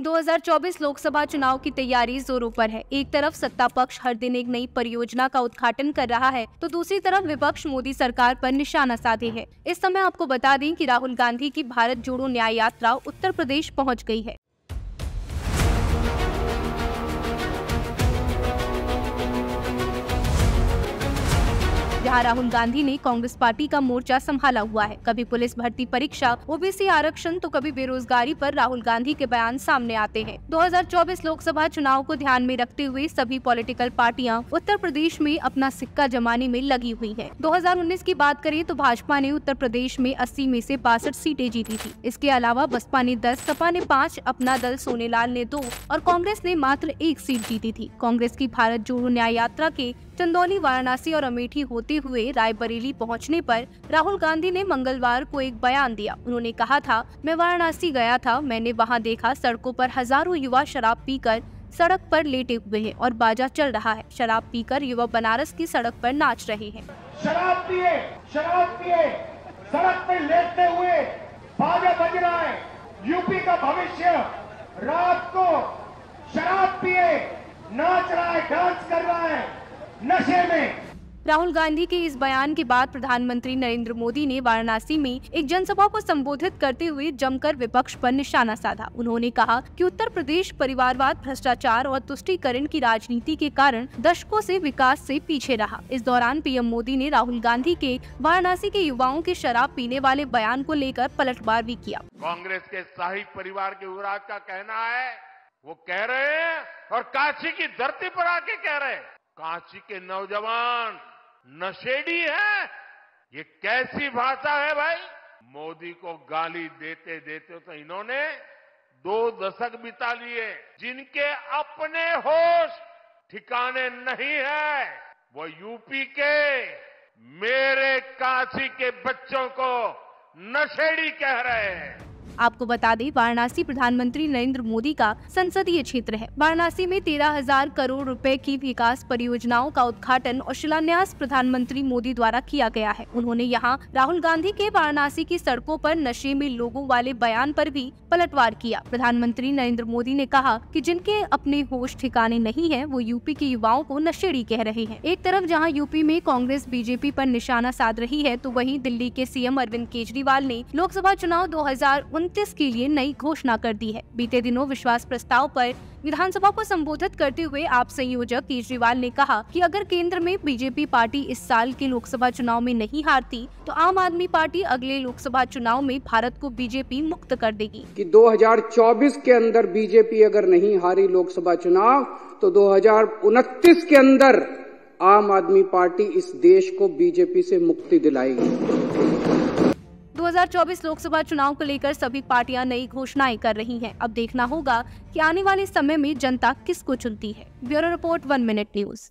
2024 लोकसभा चुनाव की तैयारी जोरों पर है। एक तरफ़ सत्ता पक्ष हर दिन एक नई परियोजना का उद्घाटन कर रहा है तो दूसरी तरफ़ विपक्ष मोदी सरकार पर निशाना साधे है। इस समय आपको बता दें कि राहुल गांधी की भारत जोड़ो न्याय यात्रा उत्तर प्रदेश पहुँच गई है। जहाँ राहुल गांधी ने कांग्रेस पार्टी का मोर्चा संभाला हुआ है। कभी पुलिस भर्ती परीक्षा, ओबीसी आरक्षण तो कभी बेरोजगारी पर राहुल गांधी के बयान सामने आते हैं। 2024 लोकसभा चुनाव को ध्यान में रखते हुए सभी पॉलिटिकल पार्टियाँ उत्तर प्रदेश में अपना सिक्का जमाने में लगी हुई है। 2019 की बात करें तो भाजपा ने उत्तर प्रदेश में 80 में से बासठ सीटें जीती थी। इसके अलावा बसपा ने दस, सपा ने पाँच, अपना दल सोनेलाल ने दो और कांग्रेस ने मात्र एक सीट जीती थी। कांग्रेस की भारत जोड़ो न्याय यात्रा के चंदौली, वाराणसी और अमेठी होते हुए रायबरेली पहुँचने पर राहुल गांधी ने मंगलवार को एक बयान दिया। उन्होंने कहा था, मैं वाराणसी गया था, मैंने वहाँ देखा सड़कों पर हज़ारों युवा शराब पीकर सड़क पर लेटे हुए हैं और बाजा चल रहा है। शराब पीकर युवा बनारस की सड़क पर नाच रहे हैं। शराब पिए शराब पिए। सड़क पे लेटते हुए बाजा बज रहा है। यूपी का भविष्य, रात को शराब पिए। नाच रहा है, डांस कर रहा है। नशे में। राहुल गांधी के इस बयान के बाद प्रधानमंत्री नरेंद्र मोदी ने वाराणसी में एक जनसभा को संबोधित करते हुए जमकर विपक्ष पर निशाना साधा। उन्होंने कहा कि उत्तर प्रदेश परिवारवाद भ्रष्टाचार और तुष्टीकरण की राजनीति के कारण दशकों से विकास से पीछे रहा। इस दौरान पीएम मोदी ने राहुल गांधी के वाराणसी के युवाओं के शराब पीने वाले बयान को लेकर पलटवार भी किया। कांग्रेस के शाही परिवार के युवराज का कहना है वो कह रहे हैं और काशी की धरती पर आके कह रहे हैं। काशी के नौजवान, नशेड़ी है। ये कैसी भाषा है भाई? मोदी को गाली देते देते तो इन्होंने दो दशक बिता लिए। जिनके अपने होश ठिकाने नहीं है, वो यूपी के मेरे काशी के बच्चों को नशेड़ी कह रहे हैं। आपको बता दें, वाराणसी प्रधानमंत्री नरेंद्र मोदी का संसदीय क्षेत्र है। वाराणसी में तेरह हज़ार करोड़ रुपए की विकास परियोजनाओं का उद्घाटन और शिलान्यास प्रधानमंत्री मोदी द्वारा किया गया है। उन्होंने यहाँ राहुल गांधी के वाराणसी की सड़कों पर नशे में लोगों वाले बयान पर भी पलटवार किया। प्रधानमंत्री नरेंद्र मोदी ने कहा कि जिनके अपने होश ठिकाने नहीं है, वो यूपी के युवाओं को नशेड़ी कह रहे हैं। एक तरफ़ जहाँ यूपी में कांग्रेस बीजेपी आरोप निशाना साध रही है तो वही दिल्ली के सीएम अरविंद केजरीवाल ने लोकसभा चुनाव दो हज़ार उनतीस के लिए नई घोषणा कर दी है। बीते दिनों विश्वास प्रस्ताव पर विधानसभा को संबोधित करते हुए आप संयोजक केजरीवाल ने कहा कि अगर केंद्र में बीजेपी पार्टी इस साल के लोकसभा चुनाव में नहीं हारती तो आम आदमी पार्टी अगले लोकसभा चुनाव में भारत को बीजेपी मुक्त कर देगी। कि 2024 के अंदर बीजेपी अगर नहीं हारी लोकसभा चुनाव तो दो हज़ार उनतीस के अंदर आम आदमी पार्टी इस देश को बीजेपी से मुक्ति दिलाएगी। 2024 लोकसभा चुनाव को लेकर सभी पार्टियाँ नई घोषणाएँ कर रही हैं। अब देखना होगा कि आने वाले समय में जनता किसको चुनती है bureau report, one minute news